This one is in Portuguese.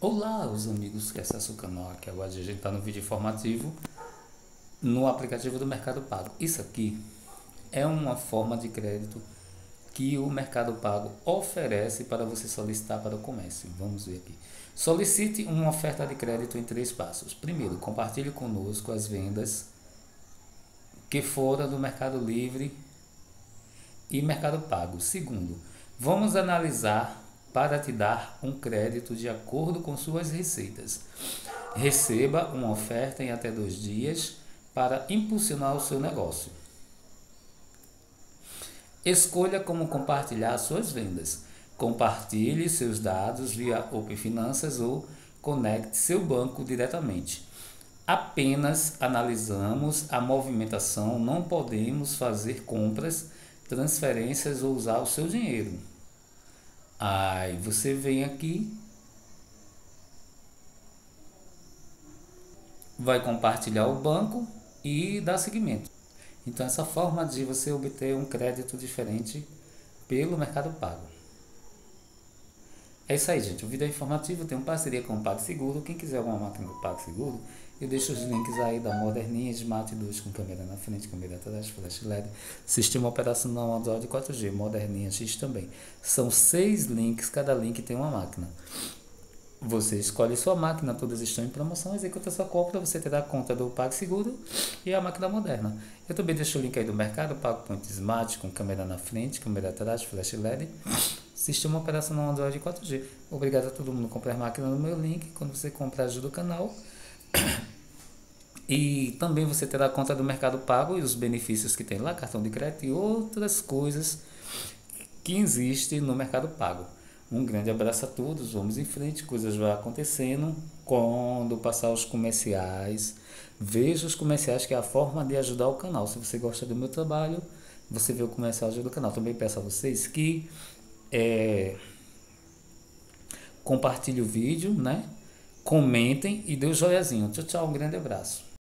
Olá, os amigos que acessam o canal aqui agora a gente está no vídeo informativo no aplicativo do Mercado Pago. Isso aqui é uma forma de crédito que o Mercado Pago oferece para você solicitar para o comércio. Vamos ver aqui. Solicite uma oferta de crédito em três passos. Primeiro, compartilhe conosco as vendas que foram do Mercado Livre e Mercado Pago. Segundo, vamos analisar para te dar um crédito de acordo com suas receitas. Receba uma oferta em até dois dias para impulsionar o seu negócio. Escolha como compartilhar suas vendas. Compartilhe seus dados via Open Finanças ou conecte seu banco diretamente. Apenas analisamos a movimentação, não podemos fazer compras, transferências ou usar o seu dinheiro. Aí você vem aqui, vai compartilhar o banco e dar seguimento. Então essa forma de você obter um crédito diferente pelo Mercado Pago. É isso aí, gente. O vídeo é informativo, tem uma parceria com o PagSeguro. Quem quiser alguma máquina do PagSeguro, eu deixo os links aí da moderninha Smart 2 com câmera na frente, câmera atrás, flash LED, sistema operacional Android 4G, moderninha X também. São seis links, cada link tem uma máquina. Você escolhe sua máquina, todas estão em promoção, executa sua compra, você terá a conta do PagSeguro e a máquina moderna. Eu também deixo o link aí do mercado, PagoPoint Smart, com câmera na frente, câmera atrás, flash LED sistema operacional Android 4G. Obrigado a todo mundo comprar máquina no meu link. Quando você comprar, ajuda o canal. E também você terá conta do Mercado Pago e os benefícios que tem lá, cartão de crédito e outras coisas que existem no Mercado Pago. Um grande abraço a todos, vamos em frente, coisas vão acontecendo. Quando passar os comerciais, veja os comerciais que é a forma de ajudar o canal. Se você gosta do meu trabalho, você vê o comercial ajuda o canal. Também peço a vocês que é, compartilhe o vídeo, né? Comentem e dê um joiazinho. Tchau, tchau, um grande abraço.